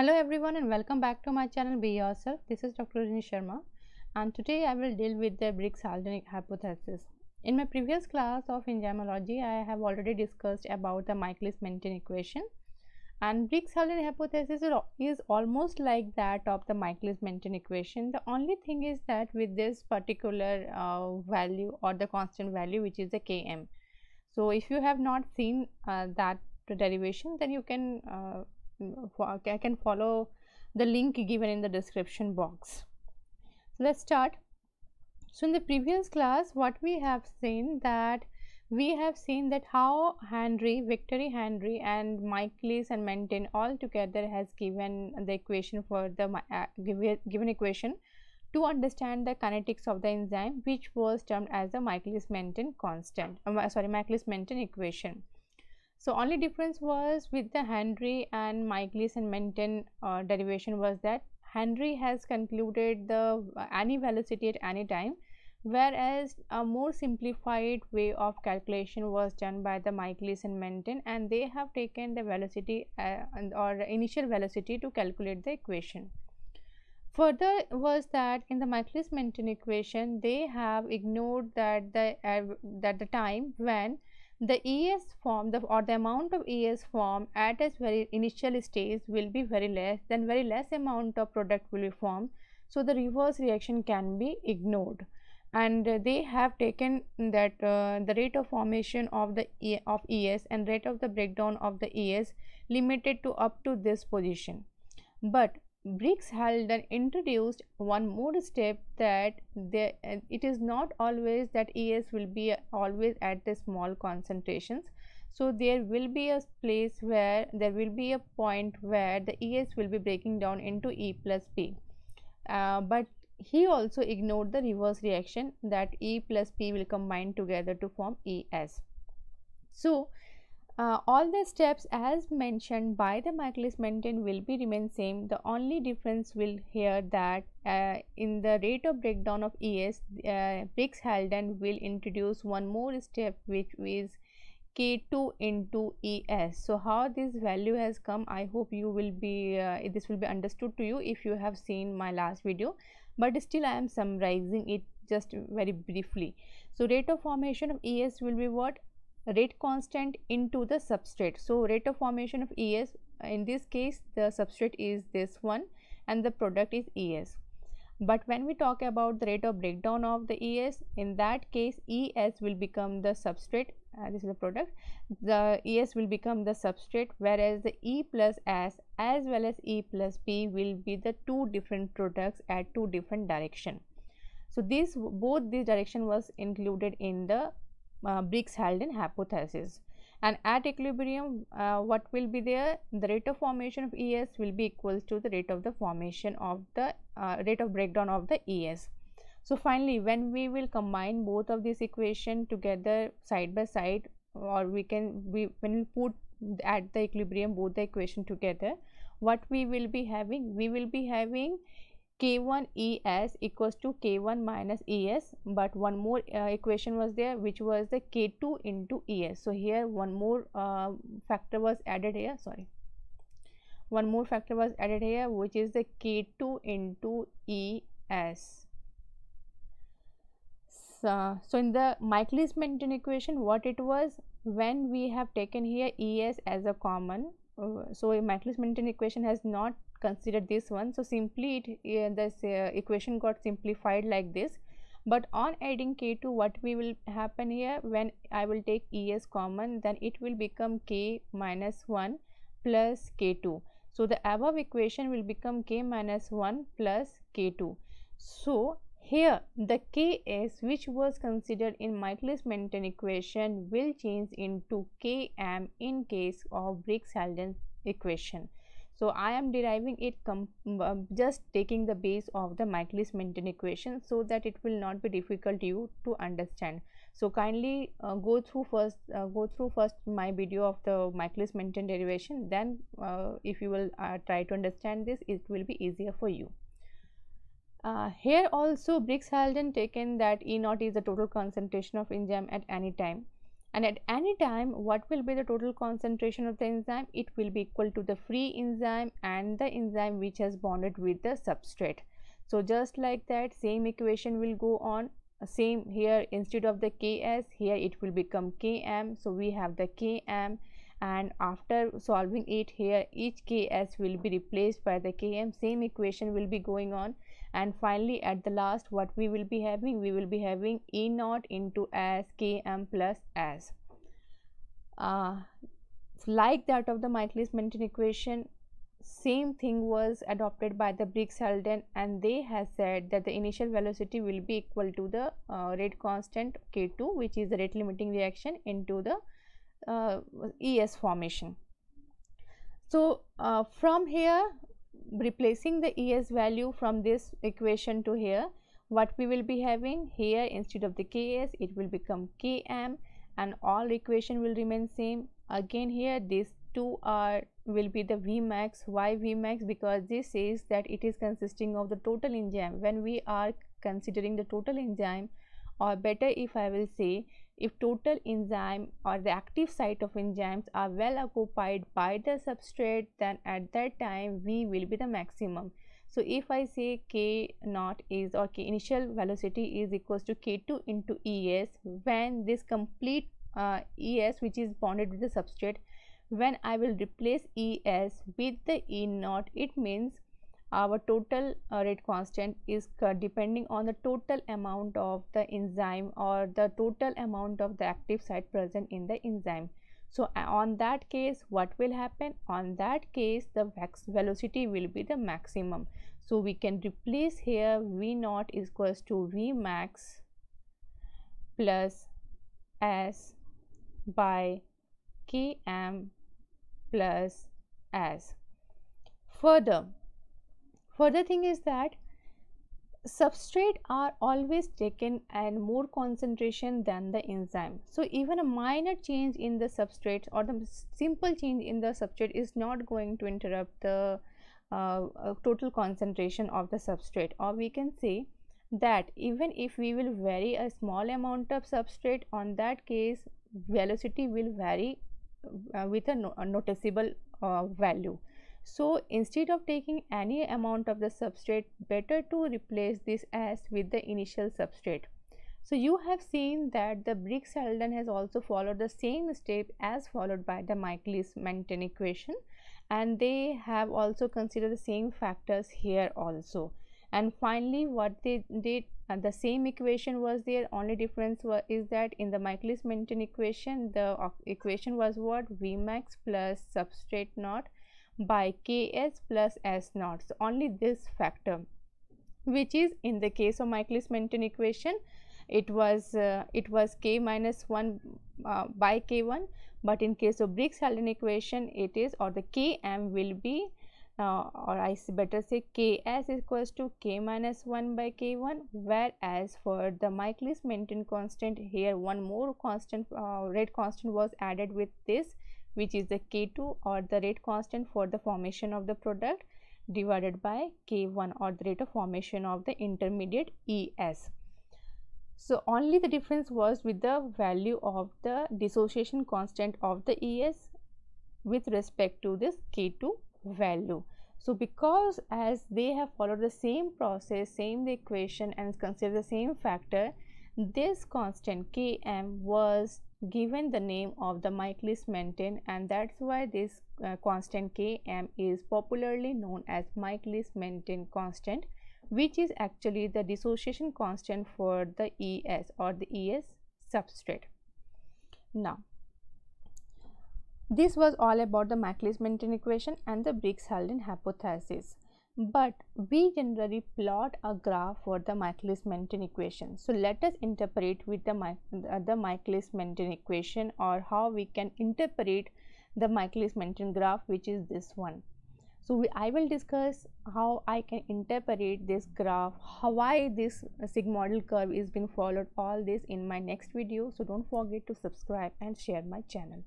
Hello everyone and welcome back to my channel Be Yourself. This is Dr. Rini Sharma and today I will deal with the Briggs-Haldane hypothesis. In my previous class of enzymology, I have already discussed about the Michaelis-Menten equation and Briggs-Haldane hypothesis is almost like that of the Michaelis-Menten equation. The only thing is that with this particular uh, value or the constant value which is the Km. So, if you have not seen uh, that derivation then you can uh, I can follow the link given in the description box. So, let us start. So, in the previous class what we have seen that we have seen that how Henri, Victor Henri and Michaelis and Menten all together has given the equation for the uh, given equation to understand the kinetics of the enzyme which was termed as the Michaelis-Menten constant, uh, sorry Michaelis-Menten equation. So, only difference was with the Henri and Michaelis and Menten uh, derivation was that Henri has concluded the uh, any velocity at any time whereas a more simplified way of calculation was done by the Michaelis and Menten and they have taken the velocity uh, or initial velocity to calculate the equation. Further was that in the Michaelis-Menten equation they have ignored that the uh, that the time when the ES form the, or the amount of ES form at its very initial stage will be very less then very less amount of product will be formed. So, the reverse reaction can be ignored and they have taken that uh, the rate of formation of the e of ES and rate of the breakdown of the ES limited to up to this position. But Briggs-Haldane introduced one more step that there, it is not always that ES will be always at the small concentrations. So, there will be a place where there will be a point where the ES will be breaking down into E plus P. Uh, but he also ignored the reverse reaction that E plus P will combine together to form ES. So, uh, all the steps as mentioned by the Michaelis-Menten will be remain same. The only difference will here that uh, in the rate of breakdown of ES, uh, Briggs-Haldane will introduce one more step which is K2 into ES. So, how this value has come I hope you will be uh, this will be understood to you if you have seen my last video, but still I am summarizing it just very briefly. So, rate of formation of ES will be what rate constant into the substrate. So, rate of formation of ES in this case the substrate is this one and the product is ES. But when we talk about the rate of breakdown of the ES in that case ES will become the substrate uh, this is the product the ES will become the substrate whereas the E plus S as well as E plus P will be the two different products at two different direction. So, this both this direction was included in the uh, Briggs-Haldane hypothesis. And at equilibrium uh, what will be there? The rate of formation of ES will be equal to the rate of the formation of the uh, rate of breakdown of the ES. So, finally, when we will combine both of these equation together side by side or we can we when we put at the equilibrium both the equation together what we will be having? We will be having k1 es equals to k1 minus es but one more uh, equation was there which was the k2 into es so here one more uh, factor was added here sorry. One more factor was added here which is the k2 into es so, so in the Michaelis-Menten equation what it was? When we have taken here es as a common uh, so Michaelis-Menten equation has not considered this one. So, simply it uh, this uh, equation got simplified like this, but on adding k2 what we will happen here when I will take es common then it will become k minus 1 plus k2. So, the above equation will become k minus 1 plus k2. So, here the Ks which was considered in Michaelis-Menten equation will change into Km in case of Briggs-Haldane equation. So, I am deriving it uh, just taking the base of the Michaelis-Menten equation so that it will not be difficult you to understand. So, kindly uh, go through first uh, go through first my video of the Michaelis-Menten derivation then uh, if you will uh, try to understand this it will be easier for you. Uh, here also Briggs-Haldane taken that E naught is the total concentration of enzyme at any time and at any time what will be the total concentration of the enzyme? It will be equal to the free enzyme and the enzyme which has bonded with the substrate. So just like that same equation will go on. Same here instead of the ks here it will become km. So we have the km. And after solving it here each ks will be replaced by the km. Same equation will be going on and finally at the last what we will be having we will be having e naught into s km plus s uh, like that of the Michaelis-Menten equation same thing was adopted by the Briggs-Haldane and they have said that the initial velocity will be equal to the uh, rate constant K2 which is the rate limiting reaction into the uh, ES formation. So, uh, from here replacing the ES value from this equation to here what we will be having? Here instead of the Ks it will become Km and all equation will remain same. Again here these two are will be the Vmax. Why Vmax? Because this says that it is consisting of the total enzyme. When we are considering the total enzyme or better if I will say if total enzyme or the active site of enzymes are well occupied by the substrate then at that time v will be the maximum. So if i say k naught is or k initial velocity is equals to k2 into es when this complete uh, es which is bonded with the substrate when i will replace es with the e naught it means our total uh, rate constant is depending on the total amount of the enzyme or the total amount of the active site present in the enzyme. So on that case what will happen? On that case the velocity will be the maximum. So we can replace here v naught is equals to v max plus s by km plus s. Further further thing is that substrate are always taken and more concentration than the enzyme. So even a minor change in the substrate or the simple change in the substrate is not going to interrupt the uh, uh, total concentration of the substrate. Or we can say that even if we will vary a small amount of substrate on that case velocity will vary uh, with a, no, a noticeable uh, value so, instead of taking any amount of the substrate, better to replace this S with the initial substrate. So, you have seen that the Briggs-Haldane has also followed the same step as followed by the Michaelis-Menten equation and they have also considered the same factors here also. And finally, what they did uh, the same equation was there only difference was, is that in the Michaelis-Menten equation the equation was what Vmax plus substrate naught by ks plus s naught so only this factor which is in the case of Michaelis-Menten equation it was uh, it was k minus 1 uh, by k1 but in case of Briggs-Haldane equation it is or the km will be uh, or I better say ks equals to k minus 1 by k1 whereas for the Michaelis-Menten constant here one more constant uh, rate constant was added with this which is the K2 or the rate constant for the formation of the product divided by K1 or the rate of formation of the intermediate ES. So, only the difference was with the value of the dissociation constant of the ES with respect to this K2 value. So, because as they have followed the same process, same the equation and consider the same factor, this constant Km was given the name of the Michaelis-Menten and that's why this uh, constant Km is popularly known as Michaelis-Menten constant which is actually the dissociation constant for the ES or the ES substrate. Now, this was all about the Michaelis-Menten equation and the Briggs-Haldane hypothesis but we generally plot a graph for the Michaelis-Menten equation. So, let us interpret with the, uh, the Michaelis-Menten equation or how we can interpret the Michaelis-Menten graph which is this one. So, we, I will discuss how I can interpret this graph, how why this sigmoidal curve is being followed all this in my next video. So, don't forget to subscribe and share my channel.